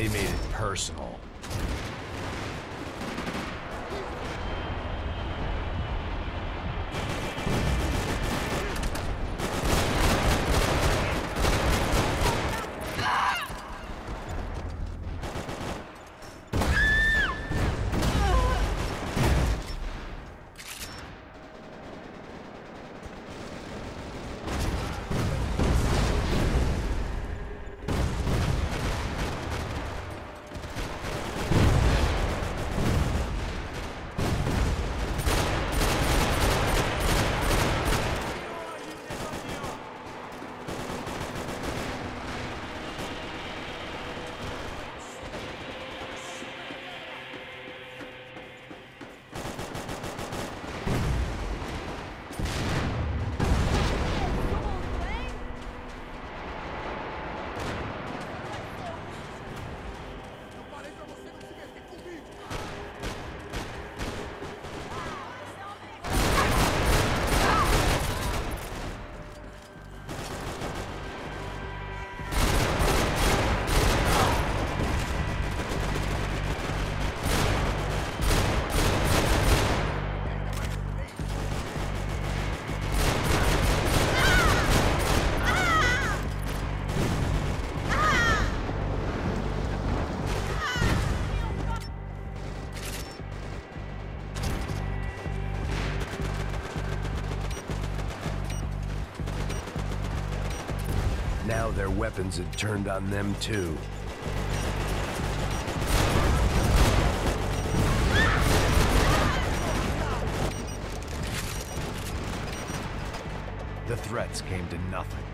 They made it personal. Now their weapons had turned on them too. The threats came to nothing.